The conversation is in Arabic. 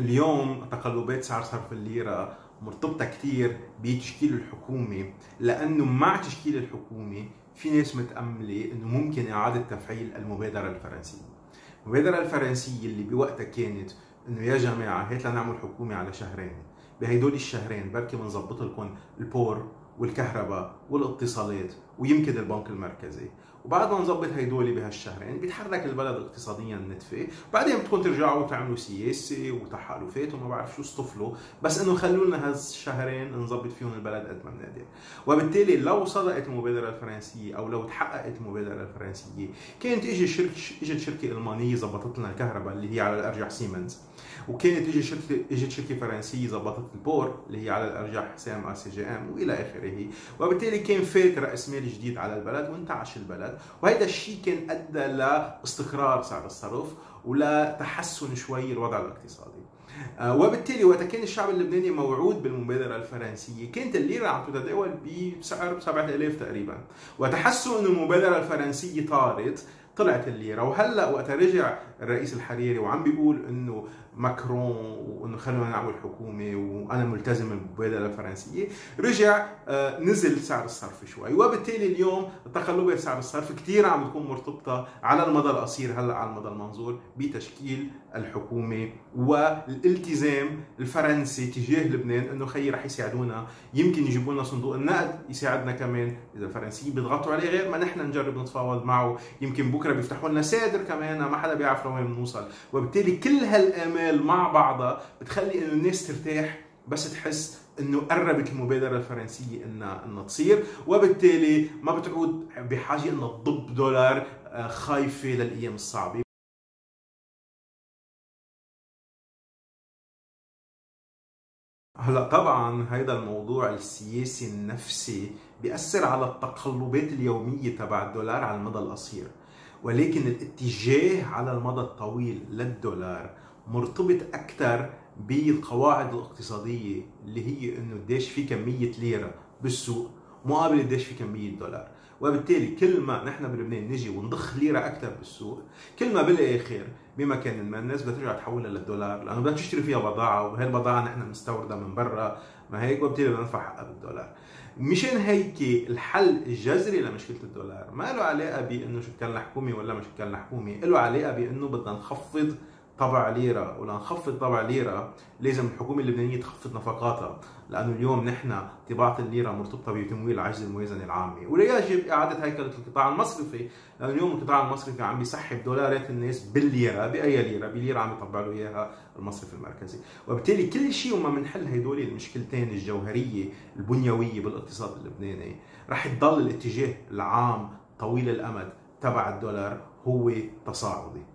اليوم تقلبات سعر صرف الليرة مرتبطة كثير بتشكيل الحكومة لأنه مع تشكيل الحكومة في ناس متأملة أنه ممكن إعادة تفعيل المبادرة الفرنسية. المبادرة الفرنسية اللي بوقتها كانت أنه يا جماعة هات لنعمل حكومة على شهرين. بهدول الشهرين بركي بنظبط لكم البور والكهرباء والاتصالات. ويمكن البنك المركزي. وبعد ما نظبط هدول بهالشهرين بيتحرك البلد اقتصاديا نتفة. بعدين بدكم ترجعوا تعملوا سياسة وتحالفات وما بعرف شو اصطفلوا بس إنه خلوا لنا هالشهرين نظبط فيهم البلد قد ما بنقدر. وبالتالي لو صدقت المبادره الفرنسية أو لو تحققت المبادره الفرنسية كانت إجت شركه إجت شركة ألمانية ظبطت لنا الكهرباء اللي هي على الأرجح سيمنز وكانت إجت شركه إجت شركة فرنسية ظبطت ال port اللي هي على الأرجح CMA CGM وإلى آخره. وبالتالي كان فات رأس مال جديد على البلد وانتعش البلد. وهذا الشيء كان أدى لاستقرار سعر الصرف ولتحسن شوي الوضع الاقتصادي. آه، وبالتالي وقت كان الشعب اللبناني موعود بالمبادرة الفرنسية كانت الليرة عم تتداول بسعر 7000 تقريبا. وتحسوا انه المبادرة الفرنسية طارت طلعت الليرة. وهلأ وقت رجع الرئيس الحريري وعم بيقول إنه ماكرون وإنه خلونا نعمل حكومة وأنا ملتزم بالمبادرة الفرنسية رجع آه، نزل سعر الصرف شوي. وبالتالي اليوم تقلبات سعر الصرف كثير عم تكون مرتبطة على المدى القصير هلأ على المدى المنظور. بتشكيل الحكومة والالتزام الفرنسي تجاه لبنان إنه خيي رح يساعدونا. يمكن يجيبوا لنا صندوق النقد يساعدنا كمان. إذا الفرنسيين بيضغطوا عليه غير ما نحن نجرب نتفاوض معه. يمكن بكرة بيفتحوا لنا سادر كمان ما حدا بيعرف لوين بنوصل. وبالتالي كل هالآمال مع بعضها بتخلي إنه الناس ترتاح بس تحس إنه قربت المبادرة الفرنسية إنها إنها تصير. وبالتالي ما بتعود بحاجة إنها تضب دولار آه، خايفة للأيام الصعبة. هلا طبعا هيدا الموضوع السياسي النفسي بيأثر على التقلبات اليومية تبع الدولار على المدى القصير ولكن الاتجاه على المدى الطويل للدولار مرتبط أكثر بالقواعد الاقتصادية اللي هي إنه قديش في كمية ليرة بالسوق مقابل قديش في كمية دولار. وبالتالي كل ما نحن بلبنان نجي ونضخ ليرة أكثر بالسوق كل ما بالاخر بمكان ما الناس بدها ترجع تحولها للدولار لأنه بدها تشتري فيها بضاعة وهي البضاعة نحن بنستوردها من برا ما هيك؟ وبالتالي بدنا ندفع حقها بالدولار. مشان هيك الحل الجذري لمشكلة الدولار ما له علاقة بأنه شكلنا حكومة ولا ما شكلنا حكومة له علاقة بأنه بدنا نخفض طبع ليرة ولنخفض طبع ليرة لازم الحكومة اللبنانية تخفض نفقاتها لأنه اليوم نحن طباعة الليرة مرتبطة بتمويل عجز الموازنة العامة. ويجب إعادة هيكلة القطاع المصرفي لأنه اليوم القطاع المصرفي عم بيسحب دولارات الناس بالليرة بأي ليرة؟ بليرة عم يطبع له إياها المصرف المركزي. وبالتالي كل شيء وما بنحل هدول المشكلتين الجوهرية البنيوية بالاقتصاد اللبناني. رح يضل الاتجاه العام طويل الأمد تبع الدولار هو تصاعدي.